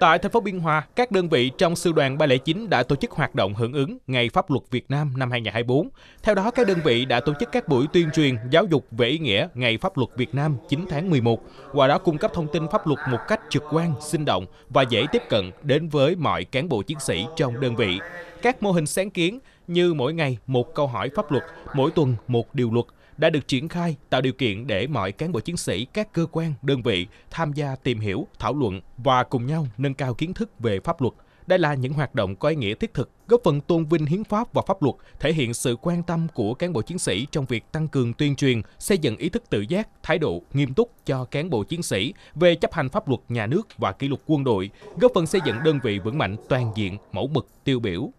Tại thành phố Biên Hòa, các đơn vị trong sư đoàn 309 đã tổ chức hoạt động hưởng ứng Ngày Pháp luật Việt Nam năm 2024. Theo đó, các đơn vị đã tổ chức các buổi tuyên truyền giáo dục về ý nghĩa Ngày Pháp luật Việt Nam 9 tháng 11, qua đó cung cấp thông tin pháp luật một cách trực quan, sinh động và dễ tiếp cận đến với mọi cán bộ chiến sĩ trong đơn vị. Các mô hình sáng kiến như mỗi ngày một câu hỏi pháp luật, mỗi tuần một điều luật đã được triển khai tạo điều kiện để mọi cán bộ chiến sĩ các cơ quan, đơn vị tham gia tìm hiểu, thảo luận và cùng nhau nâng cao kiến thức về pháp luật. Đây là những hoạt động có ý nghĩa thiết thực, góp phần tôn vinh hiến pháp và pháp luật, thể hiện sự quan tâm của cán bộ chiến sĩ trong việc tăng cường tuyên truyền, xây dựng ý thức tự giác, thái độ nghiêm túc cho cán bộ chiến sĩ về chấp hành pháp luật nhà nước và kỷ luật quân đội, góp phần xây dựng đơn vị vững mạnh toàn diện, mẫu mực, tiêu biểu.